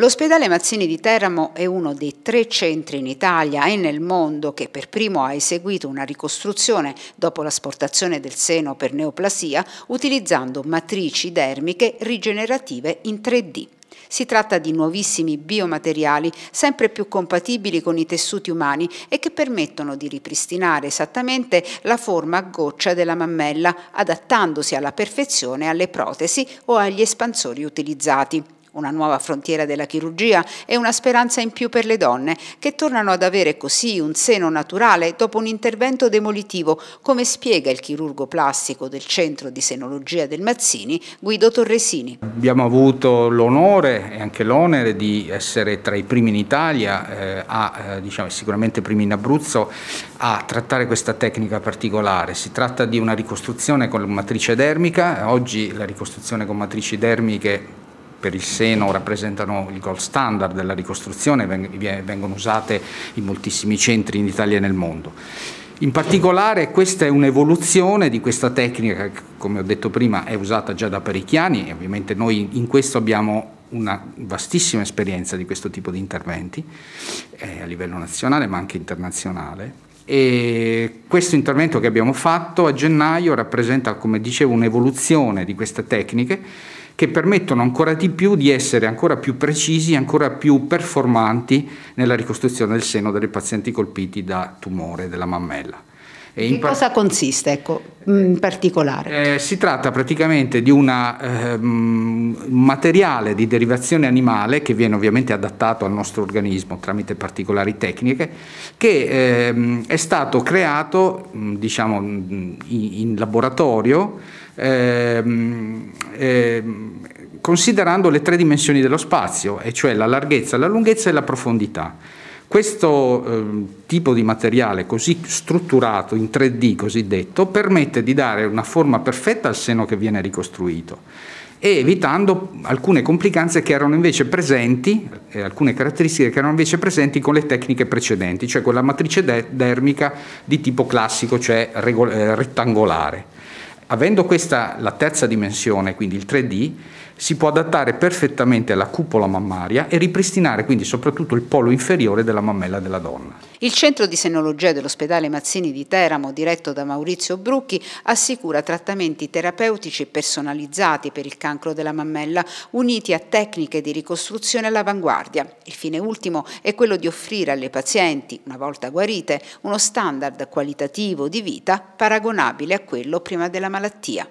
L'ospedale Mazzini di Teramo è uno dei tre centri in Italia e nel mondo che per primo ha eseguito una ricostruzione dopo l'asportazione del seno per neoplasia utilizzando matrici dermiche rigenerative in 3D. Si tratta di nuovissimi biomateriali sempre più compatibili con i tessuti umani e che permettono di ripristinare esattamente la forma a goccia della mammella, adattandosi alla perfezione alle protesi o agli espansori utilizzati una nuova frontiera della chirurgia e una speranza in più per le donne, che tornano ad avere così un seno naturale dopo un intervento demolitivo, come spiega il chirurgo plastico del Centro di Senologia del Mazzini, Guido Torresini. Abbiamo avuto l'onore e anche l'onere di essere tra i primi in Italia, eh, a, eh, diciamo, sicuramente primi in Abruzzo, a trattare questa tecnica particolare. Si tratta di una ricostruzione con matrice dermica, oggi la ricostruzione con matrici dermiche per il seno rappresentano il gold standard della ricostruzione, vengono usate in moltissimi centri in Italia e nel mondo. In particolare questa è un'evoluzione di questa tecnica che, come ho detto prima, è usata già da parecchi anni e ovviamente noi in questo abbiamo una vastissima esperienza di questo tipo di interventi eh, a livello nazionale ma anche internazionale e questo intervento che abbiamo fatto a gennaio rappresenta, come dicevo, un'evoluzione di queste tecniche che permettono ancora di più di essere ancora più precisi, ancora più performanti nella ricostruzione del seno dei pazienti colpiti da tumore della mammella. E in cosa consiste ecco, in particolare? Eh, si tratta praticamente di un eh, materiale di derivazione animale che viene ovviamente adattato al nostro organismo tramite particolari tecniche, che eh, è stato creato diciamo, in, in laboratorio ehm, ehm, considerando le tre dimensioni dello spazio, e cioè la larghezza, la lunghezza e la profondità. Questo eh, tipo di materiale così strutturato in 3D cosiddetto permette di dare una forma perfetta al seno che viene ricostruito e evitando alcune complicanze che erano invece presenti, eh, alcune caratteristiche che erano invece presenti con le tecniche precedenti, cioè con la matrice de dermica di tipo classico, cioè eh, rettangolare. Avendo questa la terza dimensione, quindi il 3D, si può adattare perfettamente alla cupola mammaria e ripristinare quindi soprattutto il polo inferiore della mammella della donna. Il centro di senologia dell'ospedale Mazzini di Teramo, diretto da Maurizio Brucchi, assicura trattamenti terapeutici personalizzati per il cancro della mammella, uniti a tecniche di ricostruzione all'avanguardia. Il fine ultimo è quello di offrire alle pazienti, una volta guarite, uno standard qualitativo di vita paragonabile a quello prima della malattia.